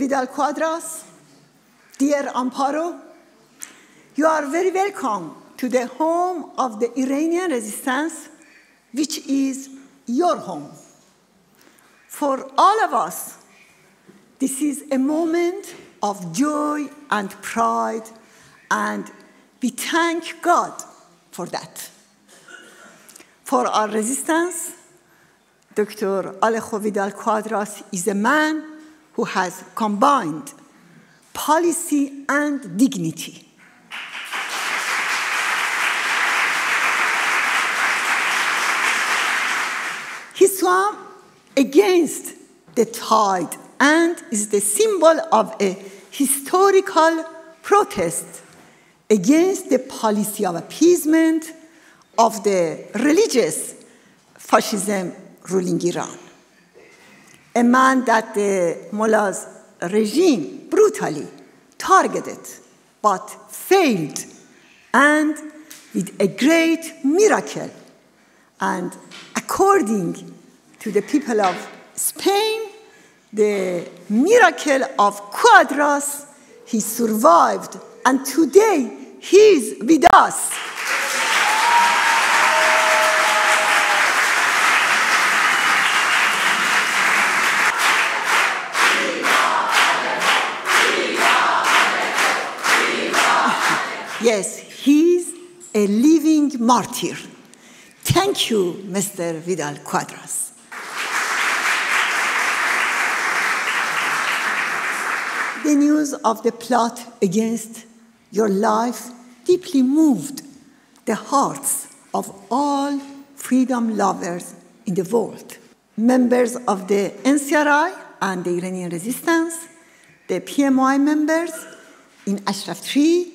Vidal Quadras, dear Amparo, you are very welcome to the home of the Iranian resistance, which is your home. For all of us, this is a moment of joy and pride, and we thank God for that. For our resistance, Dr. Alejo Vidal Quadras is a man who has combined policy and dignity. He swam against the tide and is the symbol of a historical protest against the policy of appeasement of the religious fascism ruling Iran. A man that the mullah's regime brutally targeted but failed, and with a great miracle. And according to the people of Spain, the miracle of Quadras, he survived, and today he is with us. yes, he's a living martyr. Thank you, Mr. Vidal Quadras. the news of the plot against your life deeply moved the hearts of all freedom lovers in the world. Members of the NCRI and the Iranian resistance, the PMOI members in Ashraf 3,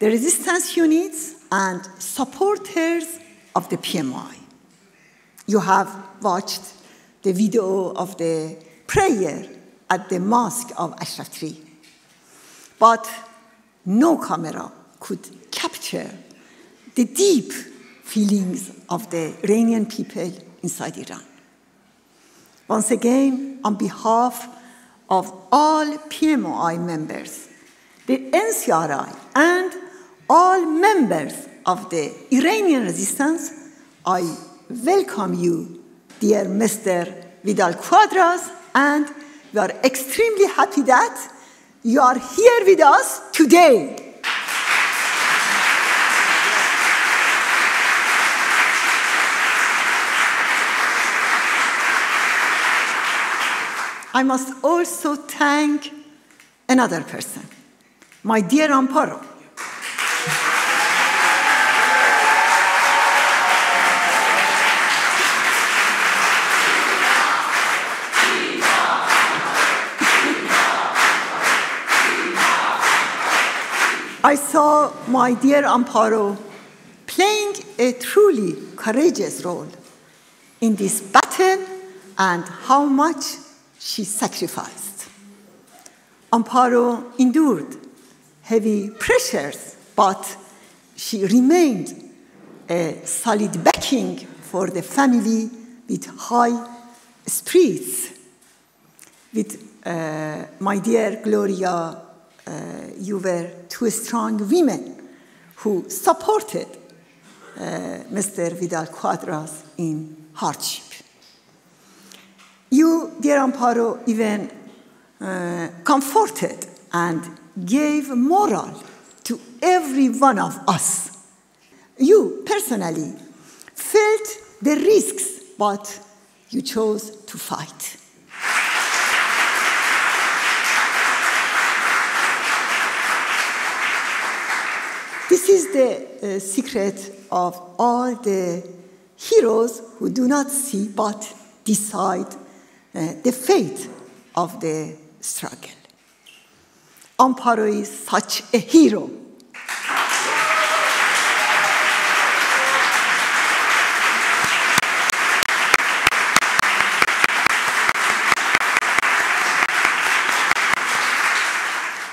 the resistance units, and supporters of the PMOI. You have watched the video of the prayer at the mosque of Ashraf 3. But no camera could capture the deep feelings of the Iranian people inside Iran. Once again, on behalf of all PMOI members, the NCRI, and all members of the Iranian resistance, I welcome you, dear Mr. Vidal Quadras, and we are extremely happy that you are here with us today. I must also thank another person, my dear Amparo. I saw my dear Amparo playing a truly courageous role in this battle and how much she sacrificed. Amparo endured heavy pressures, but she remained a solid backing for the family with high spirits. With uh, my dear Gloria uh, you were two strong women who supported uh, Mr. Vidal Quadras in hardship. You, dear Amparo, even uh, comforted and gave moral to every one of us. You personally felt the risks, but you chose to fight. This is the uh, secret of all the heroes who do not see but decide uh, the fate of the struggle. Amparo is such a hero.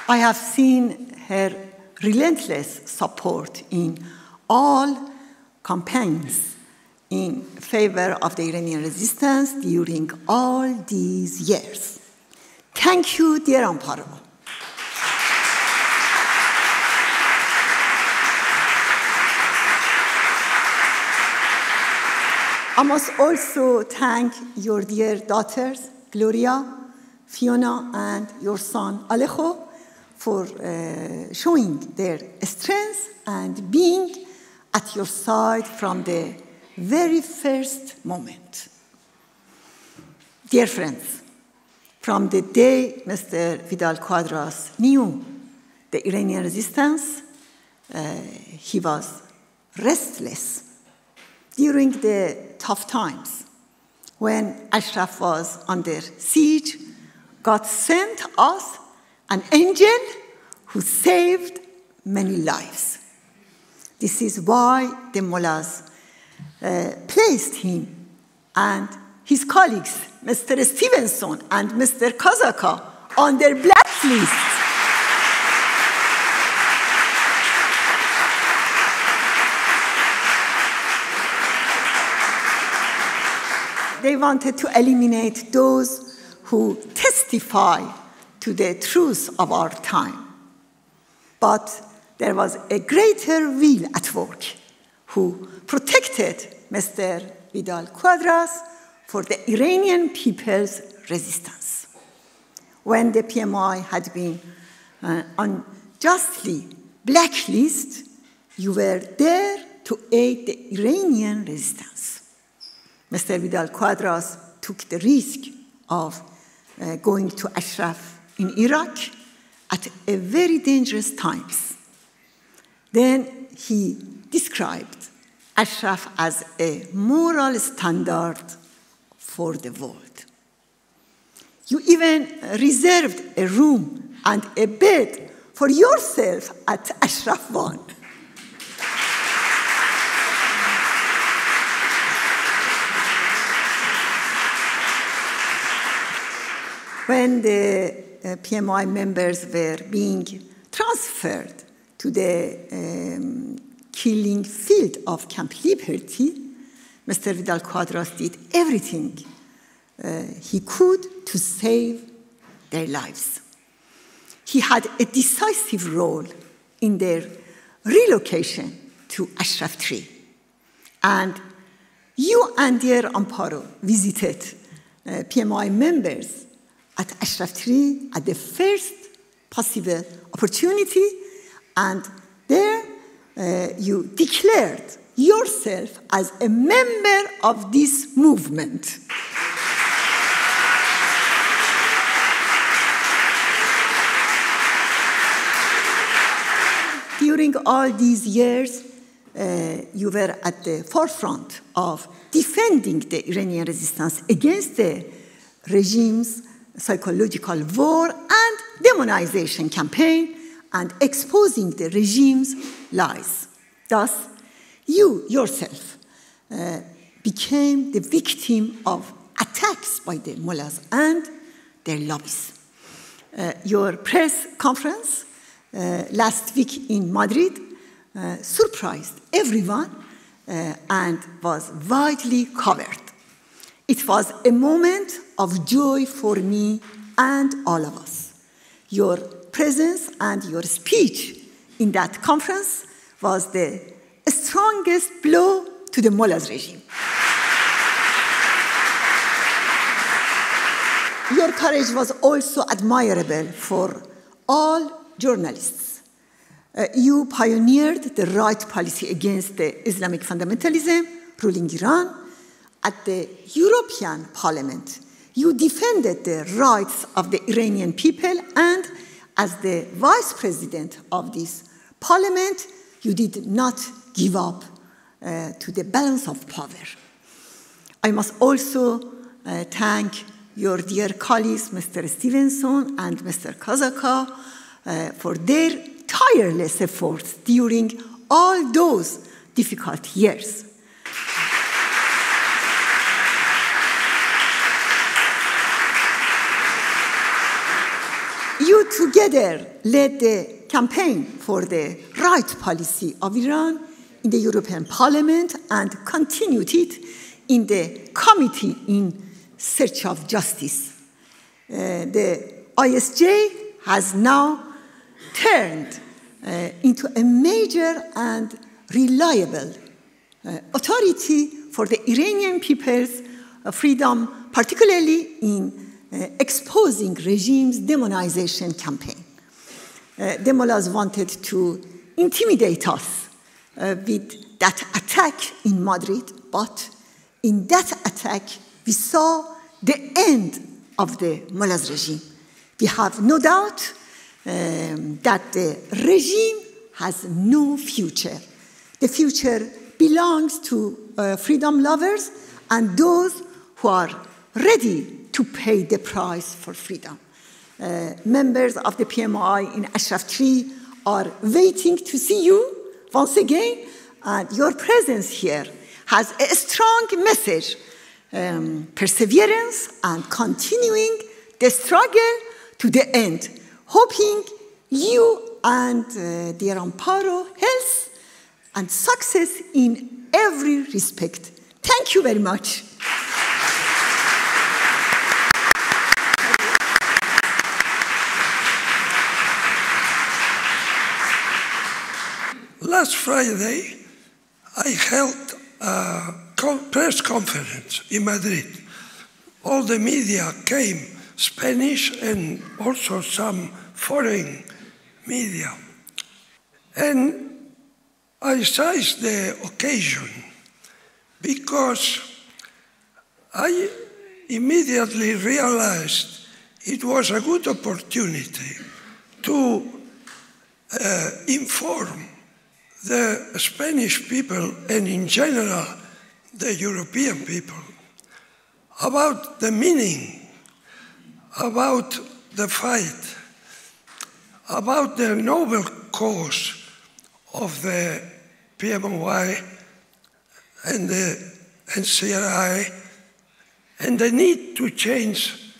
I have seen her relentless support in all campaigns in favor of the Iranian resistance during all these years. Thank you, dear Amparo. I must also thank your dear daughters, Gloria, Fiona, and your son, Alejo, for uh, showing their strength and being at your side from the very first moment. Dear friends, from the day Mr. Vidal Quadras knew the Iranian resistance, uh, he was restless during the tough times when Ashraf was under siege. God sent us an angel who saved many lives. This is why the mullahs uh, placed him and his colleagues, Mr. Stevenson and Mr. Casaca, on their blacklist. they wanted to eliminate those who testify to the truth of our time. But there was a greater will at work who protected Mr. Vidal Quadras for the Iranian people's resistance. When the PMOI had been uh, unjustly blacklisted, you were there to aid the Iranian resistance. Mr. Vidal Quadras took the risk of uh, going to Ashraf in Iraq at a very dangerous times. Then he described Ashraf as a moral standard for the world. You even reserved a room and a bed for yourself at Ashraf 1. when the PMOI members were being transferred to the um, killing field of Camp Liberty, Mr. Vidal Quadras did everything uh, he could to save their lives. He had a decisive role in their relocation to Ashraf 3. And you and dear Amparo visited uh, PMOI members at Ashraf 3 at the first possible opportunity, and there uh, you declared yourself as a member of this movement. During all these years, uh, you were at the forefront of defending the Iranian resistance against the regime's psychological war and demonization campaign and exposing the regime's lies. Thus, you yourself uh, became the victim of attacks by the mullahs and their lobbies. Uh, your press conference uh, last week in Madrid uh, surprised everyone uh, and was widely covered. It was a moment of joy for me and all of us. Your presence and your speech in that conference was the strongest blow to the mullahs regime. Your courage was also admirable for all journalists. Uh, you pioneered the right policy against the Islamic fundamentalism ruling Iran at the European Parliament, you defended the rights of the Iranian people, and as the vice president of this parliament, you did not give up uh, to the balance of power. I must also uh, thank your dear colleagues, Mr. Stevenson and Mr. Casaca, uh, for their tireless efforts during all those difficult years. You together led the campaign for the right policy of Iran in the European Parliament and continued it in the Committee in Search of Justice. Uh, the ISJ has now turned uh, into a major and reliable uh, authority for the Iranian people's uh, freedom, particularly in uh, exposing regime's demonization campaign. Uh, the mullahs wanted to intimidate us uh, with that attack in Madrid, but in that attack, we saw the end of the mullahs regime. We have no doubt um, that the regime has no future. The future belongs to uh, freedom lovers and those who are ready to pay the price for freedom. Uh, members of the PMOI in Ashraf 3 are waiting to see you once again, and your presence here has a strong message um, perseverance and continuing the struggle to the end, hoping you and uh, dear Amparo health and success in every respect. Thank you very much. Last Friday, I held a press conference in Madrid. All the media came, Spanish and also some foreign media. And I seized the occasion because I immediately realized it was a good opportunity to uh, inform the Spanish people and in general the European people about the meaning, about the fight, about the noble cause of the PMOI and the NCRI and the need to change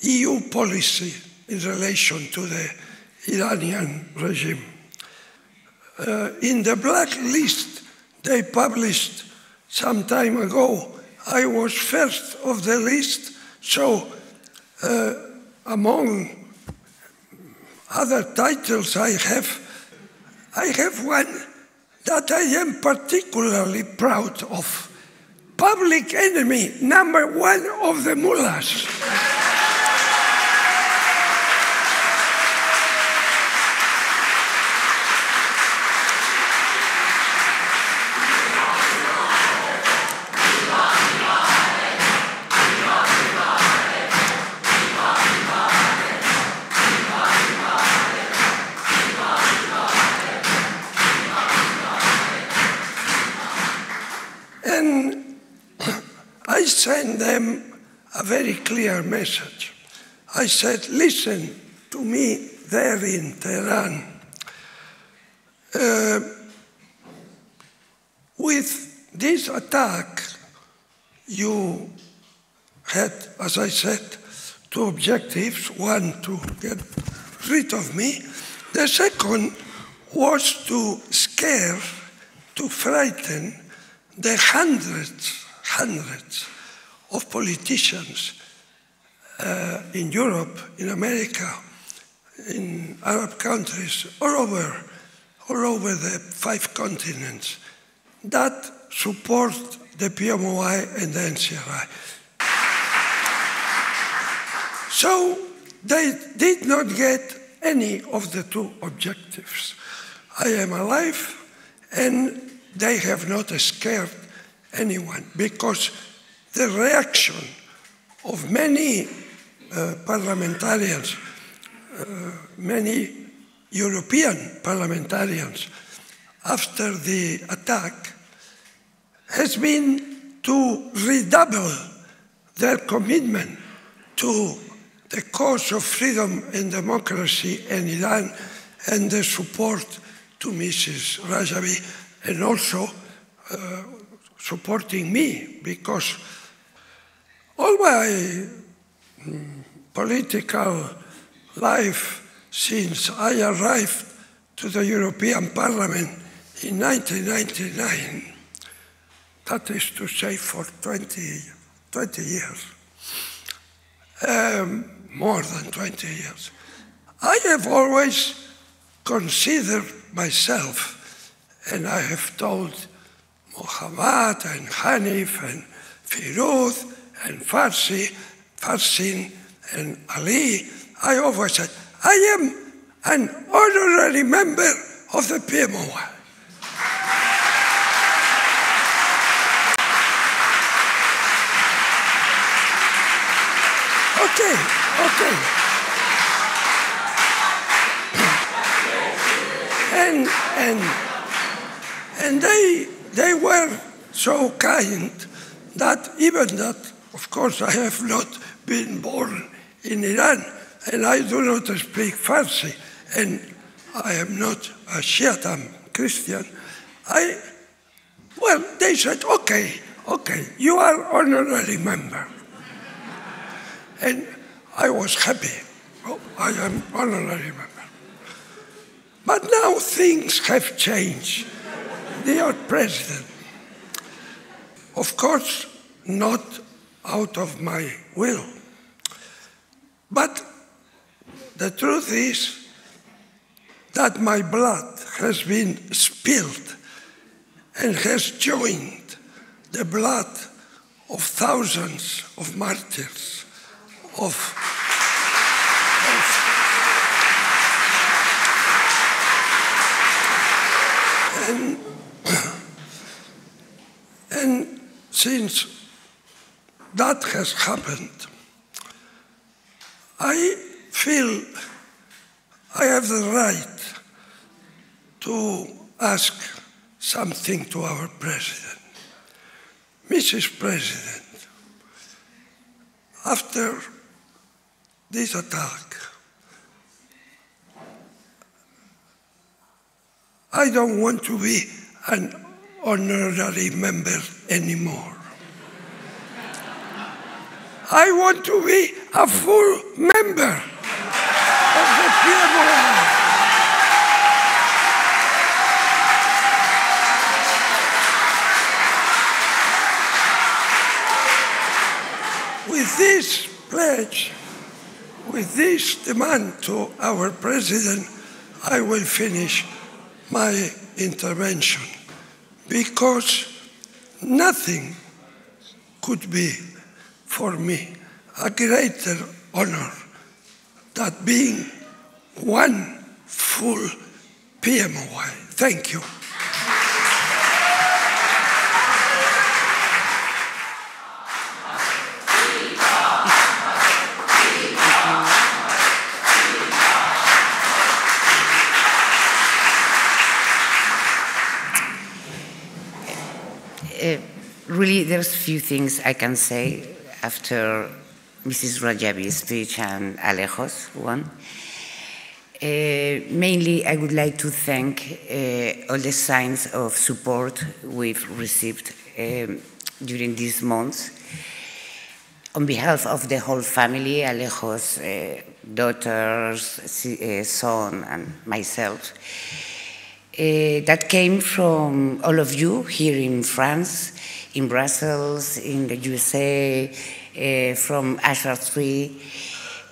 EU policy in relation to the Iranian regime. Uh, in the blacklist they published some time ago, I was first of the list, so uh, among other titles I have, I have one that I am particularly proud of. Public enemy number one of the mullahs. sent them a message. I said, listen to me there in Tehran. Uh, with this attack, you had, as I said, two objectives. One, to get rid of me. The second was to scare, to frighten the hundreds, hundreds of politicians uh, in Europe, in America, in Arab countries, all over, all over the five continents that support the PMOI and the NCRI. So they did not get any of the two objectives. I am alive and they have not scared anyone because the reaction of many parliamentarians, uh, many European parliamentarians after the attack has been to redouble their commitment to the cause of freedom and democracy in Iran and the support to Mrs. Rajavi and also uh, supporting me because all my political life since I arrived to the European Parliament in 1999, that is to say for 20, 20 years, um, more than 20 years. I have always considered myself, and I have told Muhammad and Hanif and Firuz and Farsi, Farsin and Ali, I always said, I am an honorary member of the PMOI. Okay, okay. And, and, and they, they were so kind that even that, of course, I have not been born in Iran and I do not speak Farsi and I am not a Shiite, I'm Christian. I, well, they said, okay, okay, you are honorary member. And I was happy. Oh, I am honorary member. But now things have changed. Dear President, of course, not out of my will. But the truth is that my blood has been spilled and has joined the blood of thousands of martyrs of, of and, and since that has happened, I feel I have the right to ask something to our president. Mrs. President, after this attack. I don't want to be an honorary member anymore. I want to be a full member of the PMOI. With this pledge, with this demand to our president, I will finish my intervention because nothing could be for me a greater honor than being one full PMOI. Thank you. Uh, really, there's few things I can say after Mrs. Rajavi's speech and Alejo's one. Uh, mainly, I would like to thank uh, all the signs of support we've received um, during these months. On behalf of the whole family, Alejo's uh, daughters, son, and myself, that came from all of you here in France, in Brussels, in the USA, uh, from Ashraf 3,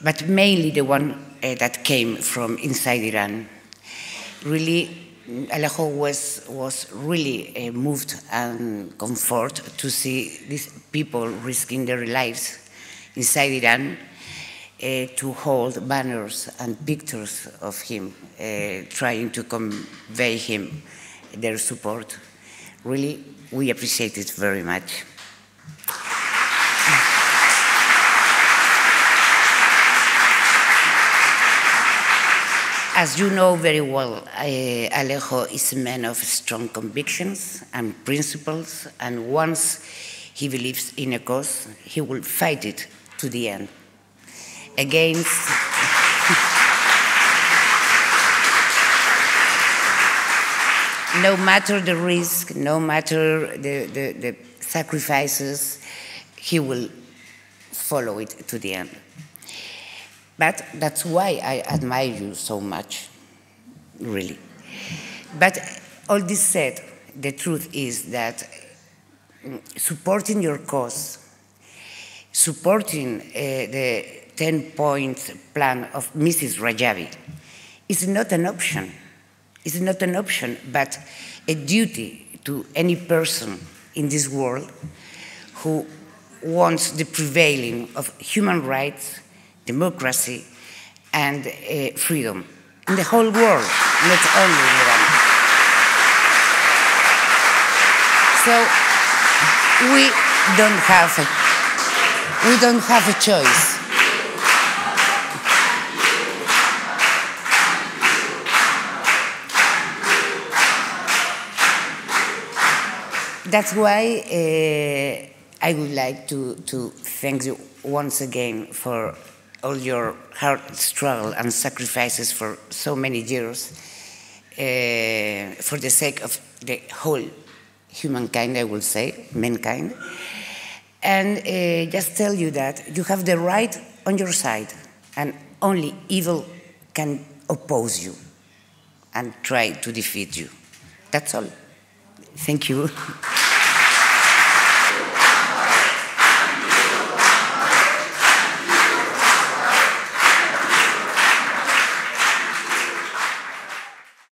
but mainly the one uh, that came from inside Iran. Really, Alejo was, was really uh, moved and comforted to see these people risking their lives inside Iran uh, to hold banners and pictures of him, uh, trying to convey him their support. Really, we appreciate it very much. As you know very well, Alejo is a man of strong convictions and principles, and once he believes in a cause, he will fight it to the end against. No matter the risk, no matter the, the, the sacrifices, he will follow it to the end. But that's why I admire you so much, really. But all this said, the truth is that supporting your cause, supporting uh, the 10 point plan of Mrs. Rajavi is not an option. It's not an option, but a duty to any person in this world who wants the prevailing of human rights, democracy, and uh, freedom in the whole world, not only in Iran. So we don't have a, we don't have a choice. That's why uh, I would like to, to thank you once again for all your hard struggle and sacrifices for so many years uh, for the sake of the whole humankind, I will say, mankind. And uh, just tell you that you have the right on your side, and only evil can oppose you and try to defeat you. That's all. Thank you.